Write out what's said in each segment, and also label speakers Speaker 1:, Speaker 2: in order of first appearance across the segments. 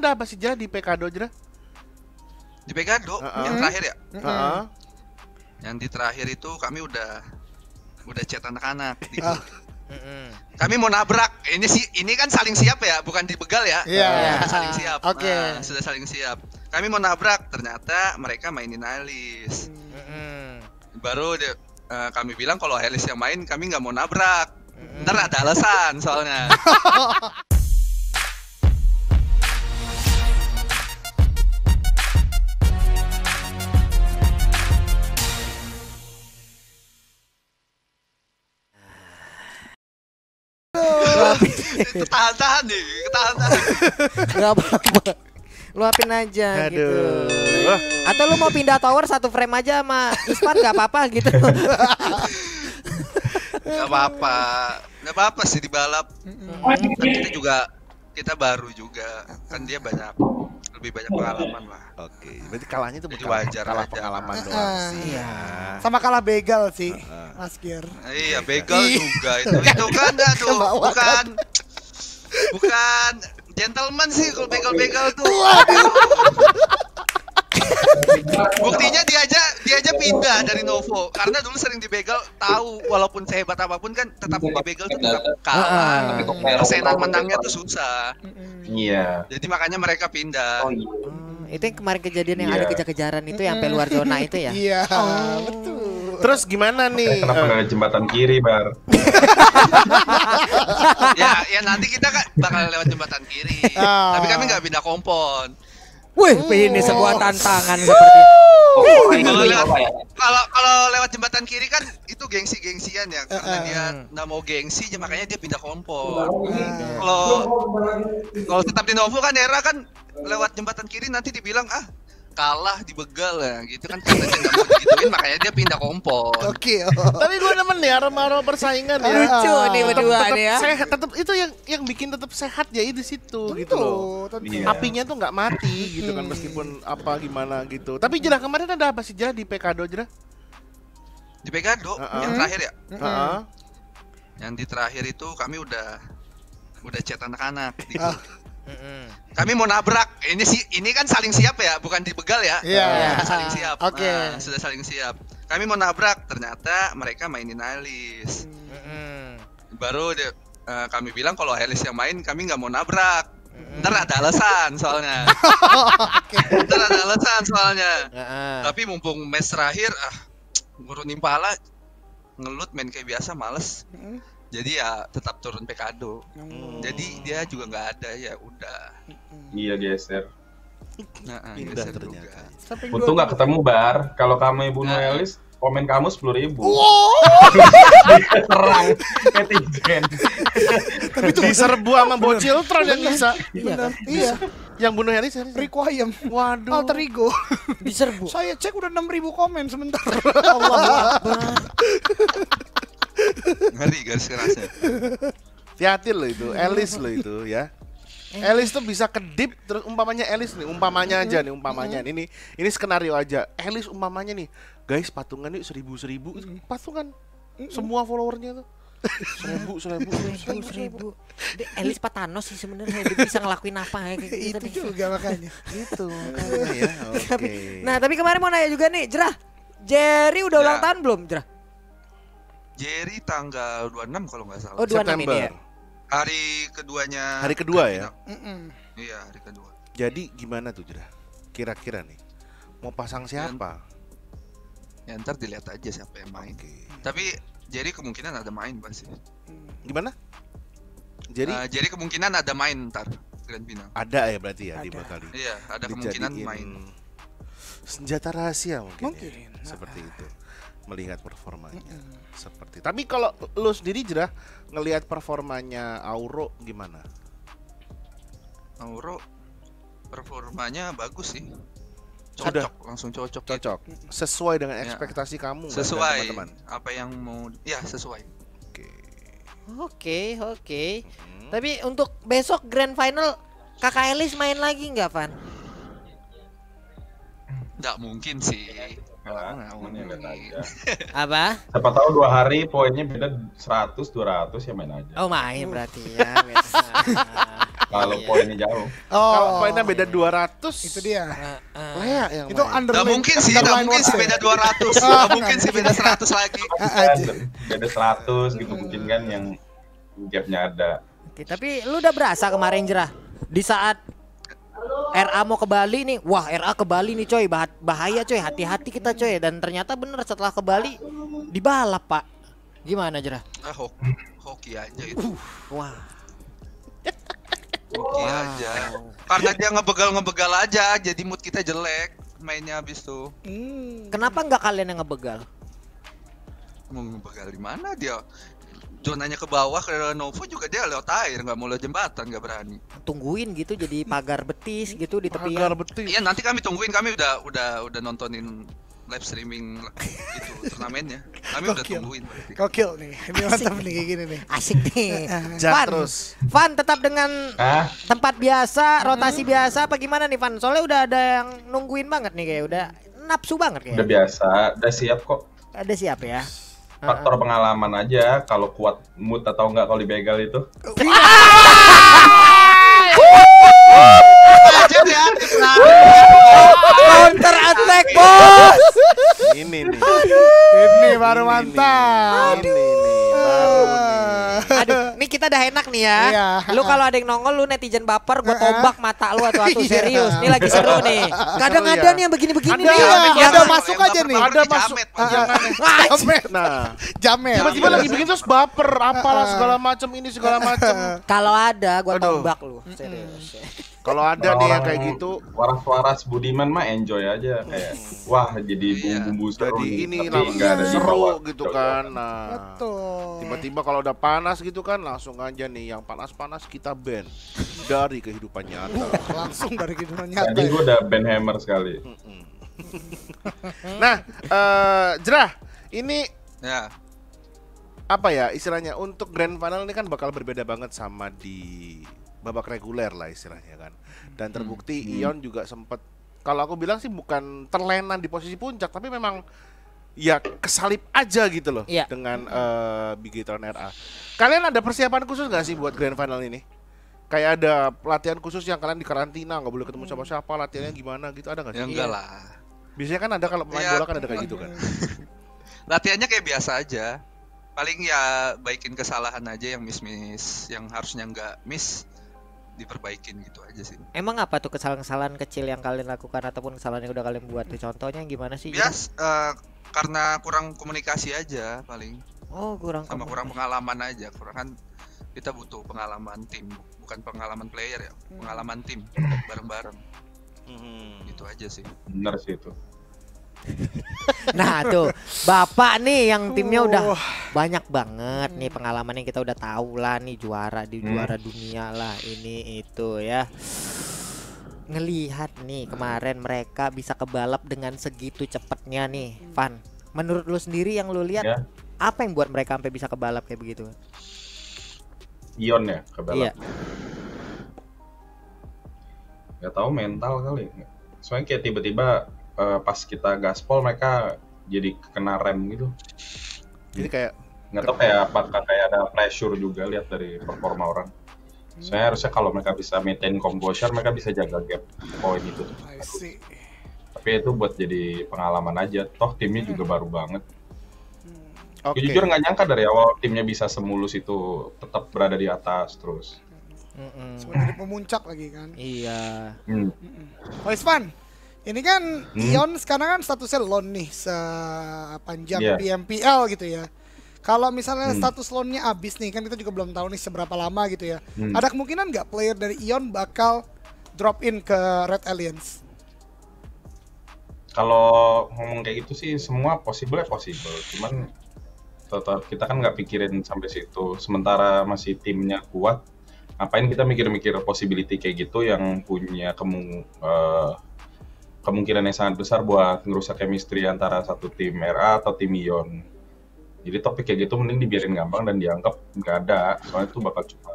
Speaker 1: Ada apa sih Jera di Pekado Jera?
Speaker 2: Di Pegado
Speaker 1: Uh-uh.
Speaker 2: yang terakhir ya.
Speaker 1: Heeh.
Speaker 2: Yang di terakhir itu kami udah udah chat anak-anak
Speaker 3: Ah.
Speaker 2: grup. Kami mau nabrak. Ini sih ini kan saling siap ya, bukan dibegal ya.
Speaker 3: Iya.
Speaker 2: Sudah saling siap.
Speaker 3: Oke.
Speaker 2: Nah, sudah saling siap. Kami mau nabrak, ternyata mereka mainin Alice. Baru dia- eh, kami bilang kalau Alice yang main, kami nggak mau nabrak. Ntar ada alasan soalnya. Ketahan-tahan nih, ketahan-tahan.
Speaker 4: Gak apa-apa. Luapin aja gitu.
Speaker 1: Aduh.
Speaker 4: Atau lu mau pindah tower satu frame aja sama Ispan gak apa-apa gitu.
Speaker 2: Gak apa-apa, gak apa-apa sih di balap. Kan kita juga kita baru juga, kan dia banyak lebih banyak pengalaman lah.
Speaker 1: Oke, berarti kalahnya itu bukan
Speaker 2: wajar
Speaker 1: kalah
Speaker 2: aja.
Speaker 1: pengalaman
Speaker 3: Ah.
Speaker 1: doang sih.
Speaker 4: Iya.
Speaker 3: Sama kalah begal sih,
Speaker 1: Heeh.
Speaker 3: Mas Gir.
Speaker 2: Iya, begal juga itu. Itu kan
Speaker 3: Kebawa
Speaker 2: bukan bukan gentleman sih kalau begal-begal tuh. Buktinya dia aja dia aja pindah dari Novo karena dulu sering dibegal tahu walaupun sehebat apa pun kan tetap dibegal tuh tetap kalah. Persenan menangnya tuh susah.
Speaker 5: Iya.
Speaker 2: Jadi makanya mereka pindah.
Speaker 5: Oh iya.
Speaker 4: Hmm, itu yang kemarin kejadian yang
Speaker 5: Iya.
Speaker 4: ada kejar-kejaran itu yang sampai luar zona itu ya.
Speaker 3: Iya, betul.
Speaker 1: Terus gimana nih?
Speaker 5: Kenapa nggak ada jembatan kiri, Bar?
Speaker 2: ya, ya nanti kita kan bakal lewat jembatan kiri.
Speaker 3: Ah.
Speaker 2: Tapi kami nggak pindah kompon.
Speaker 4: Wih, ini sebuah tantangan seperti
Speaker 5: Oh,
Speaker 2: Kalau lewat
Speaker 5: ya?
Speaker 2: kalau kalau lewat jembatan kiri kan itu gengsi-gengsian ya karena
Speaker 3: eh.
Speaker 2: dia nggak mau gengsi ya makanya dia pindah kompon.
Speaker 3: Ah.
Speaker 2: Kalau kalau tetap di Novo kan era kan lewat jembatan kiri nanti dibilang ah kalah dibegal ya gitu kan karena dia nggak mau digituin makanya dia pindah kompon.
Speaker 3: Oke. oh.
Speaker 1: Tapi gue demen nih aroma-aroma persaingan ya.
Speaker 4: lucu nih
Speaker 1: Tetep-
Speaker 4: berdua nih ya.
Speaker 1: Sehat, tetep itu yang yang bikin tetap sehat ya di situ gitu loh.
Speaker 5: Iya.
Speaker 1: Apinya tuh nggak mati gitu kan meskipun apa gimana gitu. Tapi Jera kemarin ada apa sih Jera di Pekado Jera?
Speaker 2: Di
Speaker 1: Uh-uh.
Speaker 2: yang terakhir ya.
Speaker 1: Heeh.
Speaker 2: Yang di terakhir itu kami udah udah chat anak-anak di
Speaker 3: Ah.
Speaker 2: Kami mau nabrak. Ini sih ini kan saling siap ya, bukan dibegal ya.
Speaker 3: Iya.
Speaker 2: Sudah saling siap.
Speaker 3: Oke.
Speaker 2: Nah, sudah saling siap. Kami mau nabrak, ternyata mereka mainin Alice. Baru dia- eh, kami bilang kalau Alice yang main, kami nggak mau nabrak. Ntar ada alasan soalnya. Ntar ada alasan soalnya. Tapi mumpung match terakhir, ah, ngurunin pala, ngelut main kayak biasa, males.
Speaker 3: Mm.
Speaker 2: Jadi ya tetap turun Pekado.
Speaker 3: Hmm.
Speaker 2: Jadi dia juga nggak ada ya udah.
Speaker 5: Iya, geser.
Speaker 2: Nah,
Speaker 1: Pindah
Speaker 2: geser
Speaker 1: ternyata.
Speaker 5: Untung nggak ketemu, Bar. Kalau kamu bunuh
Speaker 2: Nah.
Speaker 5: Elis, komen kamu sepuluh ribu.
Speaker 3: Wow.
Speaker 5: Serang netizen.
Speaker 1: Diserbu sama bocil Tron yang bisa.
Speaker 3: Benar. Iya.
Speaker 1: Yang bunuh Harry Harry.
Speaker 3: Requiem.
Speaker 1: Waduh.
Speaker 3: Alter ego.
Speaker 4: diserbu.
Speaker 3: Saya cek udah 6000 komen sebentar.
Speaker 4: Allah Akbar.
Speaker 2: Ngeri garis kerasnya.
Speaker 1: Hati-hati lo itu, Elis lo itu ya. Elis tuh bisa kedip terus umpamanya Elis nih, umpamanya aja nih, umpamanya ini ini skenario aja. Elis umpamanya nih, guys patungan yuk seribu seribu, patungan semua followernya tuh seribu seribu
Speaker 4: Seribu, seribu. Elis Patanos sih sebenarnya dia bisa ngelakuin apa ya kayak gitu
Speaker 3: Itu
Speaker 4: nih.
Speaker 3: juga makanya.
Speaker 1: gitu makanya ya. Oke.
Speaker 4: Nah, tapi kemarin mau nanya juga nih, Jerah. Jerry udah
Speaker 2: Ya.
Speaker 4: ulang tahun belum, Jerah?
Speaker 2: Jerry tanggal 26 kalau nggak salah.
Speaker 4: Oh, 26 ini
Speaker 1: September.
Speaker 4: ya.
Speaker 2: Hari keduanya.
Speaker 1: Hari kedua ya?
Speaker 3: Mm-mm.
Speaker 2: Iya, hari kedua.
Speaker 1: Jadi gimana tuh Jera? Kira-kira nih mau pasang siapa?
Speaker 2: Ya ntar dilihat aja siapa yang main.
Speaker 1: Oke.
Speaker 2: Tapi Jerry kemungkinan ada main pasti.
Speaker 1: Gimana? Jadi
Speaker 2: Eh, Jerry kemungkinan ada main ntar grand final.
Speaker 1: ada ya berarti ya di
Speaker 3: Ada.
Speaker 1: bakal di-
Speaker 2: Iya, ada kemungkinan main.
Speaker 1: senjata rahasia mungkin,
Speaker 3: Mungkin.
Speaker 1: ya. seperti itu melihat performanya seperti tapi kalau lu sendiri jerah ngelihat performanya Auro gimana
Speaker 2: Auro performanya bagus sih.
Speaker 1: Sudah.
Speaker 2: Cocok, langsung cocok.
Speaker 1: cocok sesuai dengan
Speaker 2: Ya.
Speaker 1: ekspektasi kamu nggak, dan
Speaker 2: Sesuai
Speaker 1: teman-teman
Speaker 2: apa yang mau ya sesuai.
Speaker 1: oke
Speaker 4: Oke, oke.
Speaker 1: Hmm.
Speaker 4: Tapi untuk besok grand final Kakak Elis main lagi nggak, Van?
Speaker 2: Nggak mungkin sih.
Speaker 5: Nah,
Speaker 2: Nggak
Speaker 5: ini lihat aja.
Speaker 4: Apa?
Speaker 5: Siapa tahu dua hari poinnya beda 100 200 ya main aja.
Speaker 4: Oh main berarti ya.
Speaker 5: Kalau poinnya jauh.
Speaker 3: Oh.
Speaker 1: Kalau poinnya beda 200
Speaker 3: Itu dia.
Speaker 4: Heeh.
Speaker 1: Lea yang
Speaker 3: Itu
Speaker 1: main.
Speaker 3: underline.
Speaker 2: Gak mungkin sih, gak mungkin sih
Speaker 3: ya?
Speaker 2: beda 200
Speaker 3: Ah,
Speaker 2: Gak mungkin sih beda 100 lagi
Speaker 3: aja.
Speaker 5: beda 100 gitu mungkin kan yang gapnya ada.
Speaker 4: Oke, tapi lu udah berasa kemarin jerah di saat RA mau ke Bali nih, wah RA ke Bali nih coy, bah- bahaya coy, hati-hati kita coy. Dan ternyata bener setelah ke Bali dibalap pak. Gimana jerah?
Speaker 2: ah, ho Hoki aja itu
Speaker 4: Wah,
Speaker 2: Hoki aja Karena dia ngebegal-ngebegal aja Jadi mood kita jelek Mainnya habis tuh
Speaker 3: Hmm.
Speaker 4: kenapa nggak kalian yang ngebegal?
Speaker 2: Mau ngebegal di mana dia Zonanya ke bawah ke Novo juga dia lewat air nggak mau lewat jembatan nggak berani.
Speaker 4: Tungguin gitu jadi pagar betis gitu di tepian.
Speaker 1: Pagar betis.
Speaker 2: Iya nanti kami tungguin kami udah udah udah nontonin live streaming itu turnamennya. Kami udah tungguin berarti.
Speaker 3: Gokil nih. Ini mantap nih kayak gini nih.
Speaker 4: Asik nih. Van,
Speaker 1: terus.
Speaker 4: Van tetap dengan
Speaker 5: Ah,
Speaker 4: tempat biasa, rotasi biasa apa gimana nih Van? Soalnya udah ada yang nungguin banget nih kayak udah nafsu banget
Speaker 5: udah
Speaker 4: kayak.
Speaker 5: biasa, udah siap kok.
Speaker 4: Ada siap ya.
Speaker 5: Faktor pengalaman aja kalau kuat mood atau enggak kalau dibegal itu.
Speaker 4: Counter attack bos.
Speaker 1: Ini nih.
Speaker 3: Ini baru mantap.
Speaker 1: Ini. Baru nih
Speaker 4: kita udah enak nih ya.
Speaker 3: Iya.
Speaker 4: Lu kalau ada yang nongol lu netizen baper, gua tombak mata lu atau atau serius. Ini lagi seru nih. Kadang
Speaker 1: Seru
Speaker 4: ada
Speaker 1: ya.
Speaker 4: nih yang begini-begini
Speaker 1: Ada,
Speaker 4: nih.
Speaker 3: Iya,
Speaker 1: Yang-
Speaker 3: ada masuk
Speaker 2: yang
Speaker 3: aja nih.
Speaker 1: Ada masuk.
Speaker 2: jamet,
Speaker 3: Ah, ah.
Speaker 1: Nah,
Speaker 3: Jamet.
Speaker 1: tiba-tiba lagi bikin terus baper, apalah segala macam ini segala macam.
Speaker 4: Kalau ada gua tombak lu. Serius.
Speaker 1: Kalau ada nih yang kayak gitu,
Speaker 5: Waras-waras Budiman mah enjoy aja kayak wah jadi
Speaker 2: Iya.
Speaker 5: bumbu-bumbu seru
Speaker 1: jadi
Speaker 5: nih,
Speaker 1: ini
Speaker 5: tapi
Speaker 1: langsung
Speaker 5: nggak ada di
Speaker 1: seru
Speaker 5: bawah.
Speaker 1: gitu kan. Nah,
Speaker 3: Betul.
Speaker 1: tiba-tiba kalau udah panas gitu kan langsung aja nih yang panas-panas kita ban dari kehidupan nyata.
Speaker 3: Langsung dari kehidupan nyata.
Speaker 5: Tadi gue udah band hammer sekali.
Speaker 1: Nah, eh Jerah, ini
Speaker 2: Ya.
Speaker 1: apa ya istilahnya untuk grand final ini kan bakal berbeda banget sama di babak reguler lah istilahnya kan. Dan terbukti
Speaker 5: Hmm.
Speaker 1: Ion juga sempat kalau aku bilang sih bukan terlena di posisi puncak tapi memang ya kesalip aja gitu loh
Speaker 4: Iya.
Speaker 1: dengan eh, Bigetron RA. Kalian ada persiapan khusus nggak sih buat grand final ini? Kayak ada pelatihan khusus yang kalian di karantina nggak boleh ketemu siapa-siapa latihannya gimana gitu ada nggak
Speaker 2: Ya
Speaker 1: sih?
Speaker 2: enggak lah.
Speaker 1: Biasanya kan ada kalau pemain
Speaker 2: Ya.
Speaker 1: bola kan ada kayak gitu kan.
Speaker 2: Latihannya kayak biasa aja. Paling ya baikin kesalahan aja yang miss-miss, yang harusnya nggak miss diperbaikin gitu aja sih.
Speaker 4: Emang apa tuh kesalahan-kesalahan kecil yang kalian lakukan ataupun kesalahan yang udah kalian buat tuh? Contohnya gimana sih?
Speaker 2: Bias eh, karena kurang komunikasi aja paling
Speaker 4: Oh, kurang
Speaker 2: sama
Speaker 4: komunikasi.
Speaker 2: kurang pengalaman aja. Kurang kan kita butuh pengalaman tim, bukan pengalaman player ya, pengalaman tim bareng-bareng.
Speaker 1: Hmm.
Speaker 2: Gitu aja sih.
Speaker 5: Bener sih itu.
Speaker 4: Nah tuh Bapak nih yang timnya udah
Speaker 3: Uh.
Speaker 4: banyak banget nih pengalaman yang kita udah tahu lah nih juara di
Speaker 5: Hmm.
Speaker 4: juara dunia lah ini itu ya ngelihat nih kemarin mereka bisa kebalap dengan segitu cepetnya nih Van menurut lu sendiri yang lu lihat
Speaker 5: Ya.
Speaker 4: apa yang buat mereka sampai bisa kebalap kayak begitu
Speaker 5: Ion ya ke balap.
Speaker 4: iya
Speaker 5: Gak tahu mental kali. Soalnya kayak tiba-tiba eh, pas kita gaspol mereka jadi kena rem gitu.
Speaker 1: Jadi kayak
Speaker 5: Nggak tahu kayak apakah kayak ada pressure juga lihat dari performa orang. Saya harusnya kalau mereka bisa maintain composure, mereka bisa jaga gap poin itu. Tapi itu buat jadi pengalaman aja. Toh timnya juga baru banget.
Speaker 1: oke.
Speaker 5: Gue jujur nggak nyangka dari awal timnya bisa semulus itu tetap berada di atas terus.
Speaker 4: Mm-mm.
Speaker 3: Sebenarnya pemuncak lagi kan.
Speaker 4: iya
Speaker 5: Hmm.
Speaker 3: Oh Isvan, ini kan
Speaker 5: Hmm.
Speaker 3: Ion sekarang kan statusnya loan nih sepanjang
Speaker 5: Iya.
Speaker 3: PMPL gitu ya. Kalau misalnya
Speaker 5: Hmm.
Speaker 3: status loannya habis nih, kan kita juga belum tahu nih seberapa lama gitu ya.
Speaker 5: Hmm.
Speaker 3: Ada kemungkinan nggak player dari Ion bakal drop in ke Red Alliance?
Speaker 5: Kalau ngomong kayak gitu sih semua possible ya possible. Cuman tetap kita kan nggak pikirin sampai situ. Sementara masih timnya kuat, ngapain kita mikir-mikir possibility kayak gitu yang punya kemu eh, kemungkinan yang sangat besar buat ngerusak chemistry antara satu tim RA atau tim Ion. Jadi topik kayak gitu mending dibiarin gampang dan dianggap nggak ada. Soalnya itu bakal cuma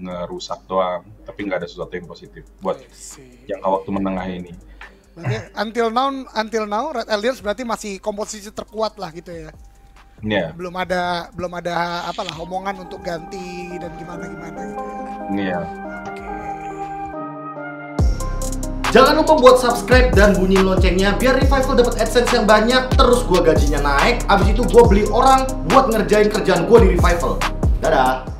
Speaker 5: ngerusak doang, tapi nggak ada sesuatu yang positif buat jangka waktu menengah ini.
Speaker 3: Berarti until now, until now Red Alliance berarti masih komposisi terkuat lah gitu ya.
Speaker 5: Iya.
Speaker 3: Belum ada belum ada apalah omongan untuk ganti dan gimana gimana gitu ya.
Speaker 5: Iya.
Speaker 3: Oke.
Speaker 6: Jangan lupa buat subscribe dan bunyi loncengnya biar Revival dapat AdSense yang banyak, terus gua gajinya naik, abis itu gua beli orang buat ngerjain kerjaan gua di Revival. Dadah.